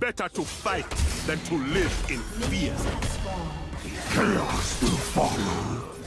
Better to fight than to live in fear. Chaos will follow.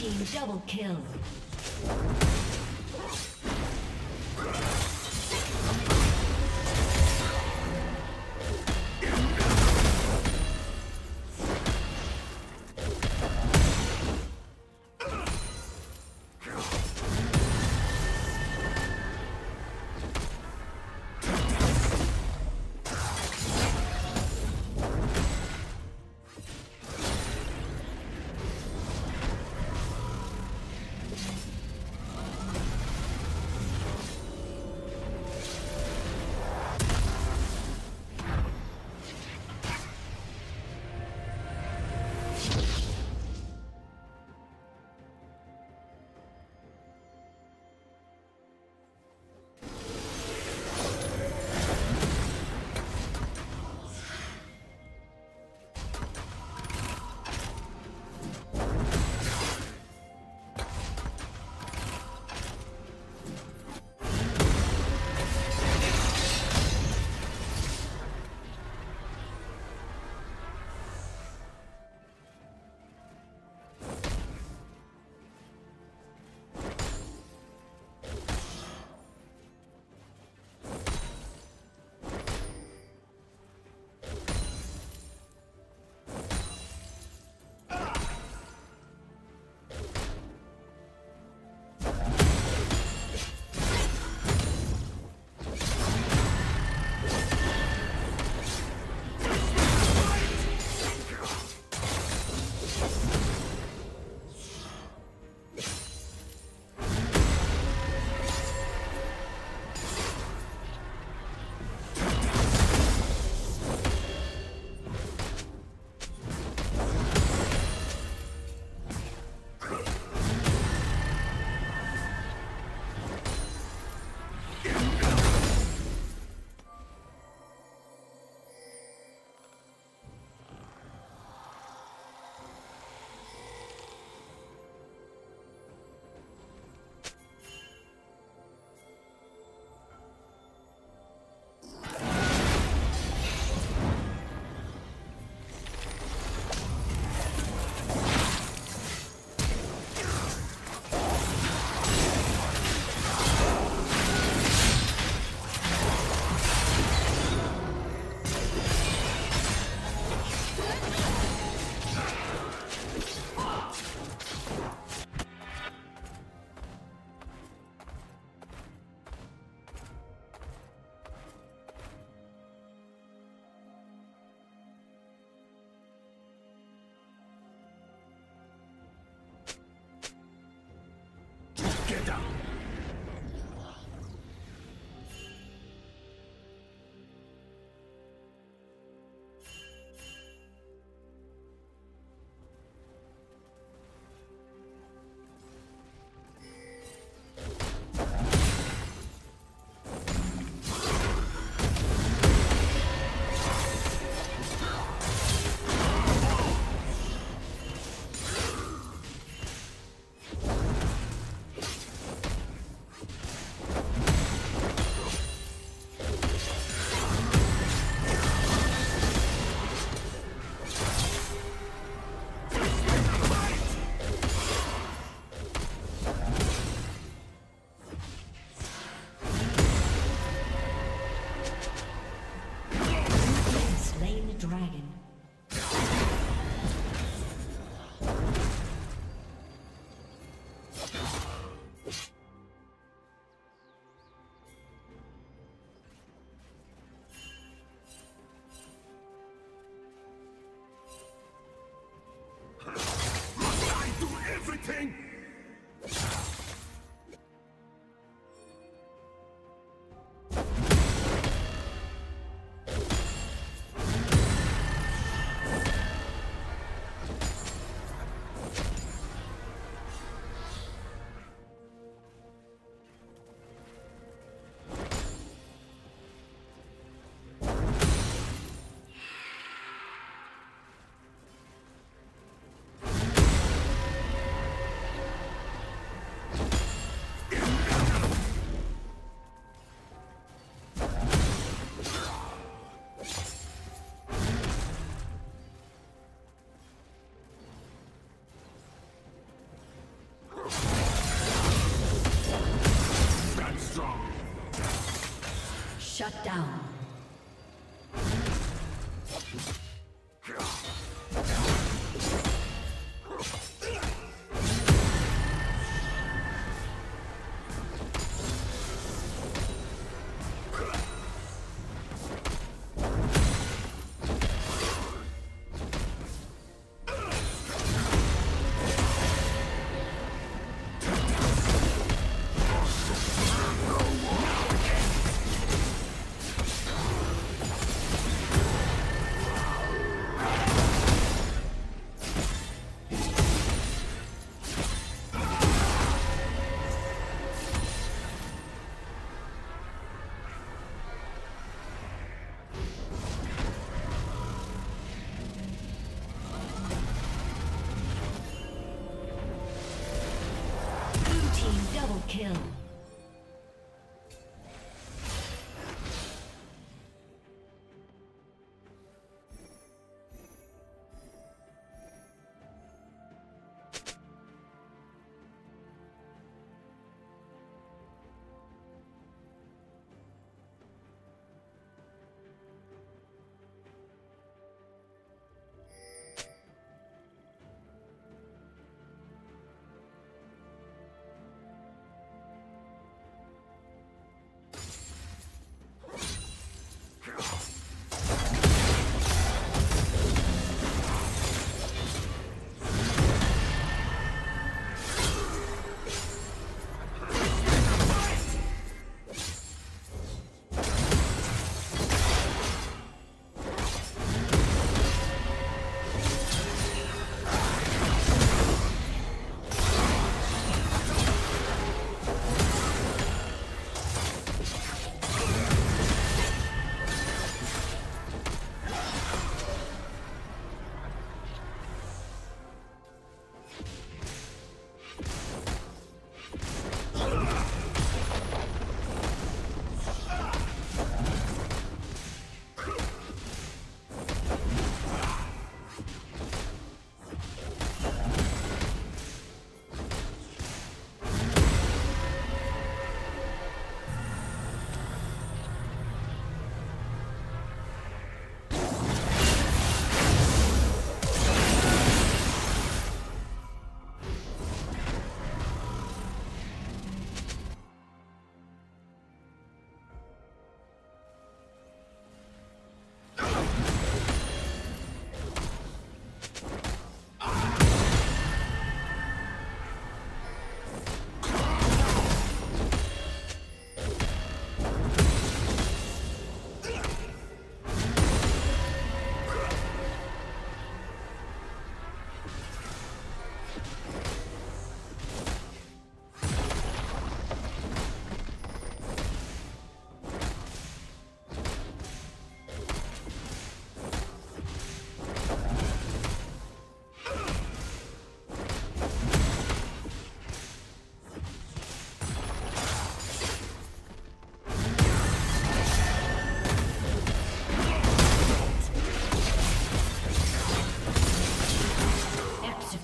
Team double kill. thing Shut down. Kill.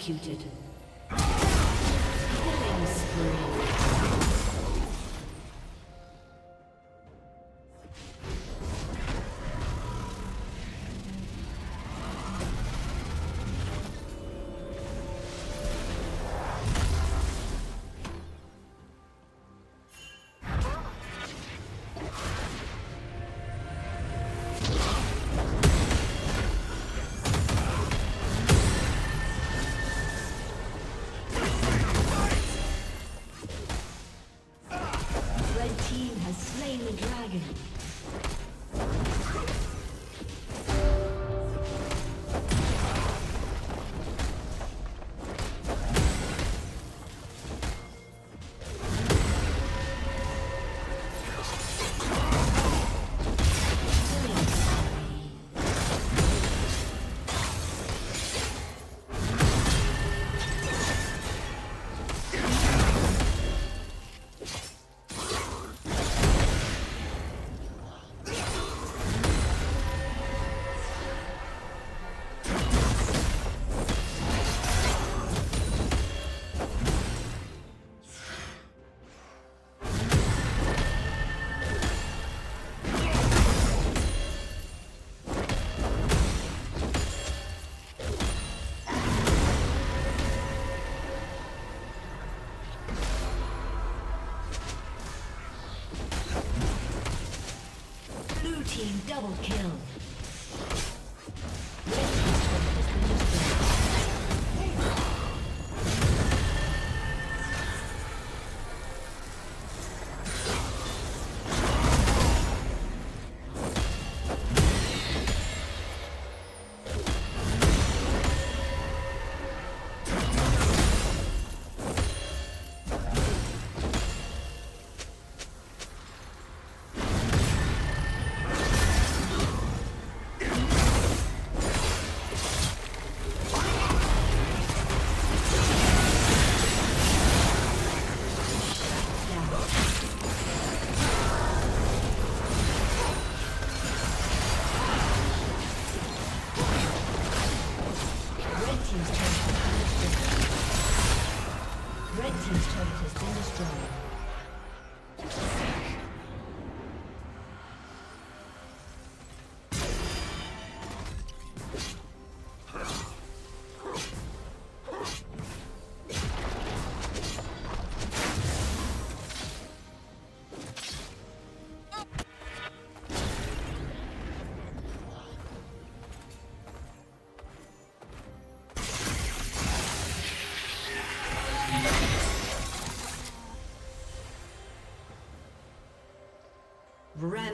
Executed.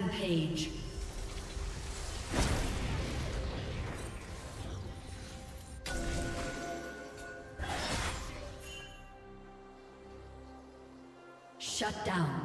Rampage. Shut down.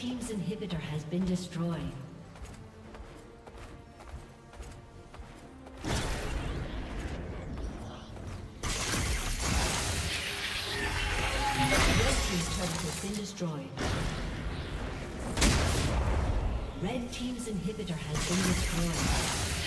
Team's inhibitor has been destroyed. Red Team's turret has been destroyed. Red Team's inhibitor has been destroyed.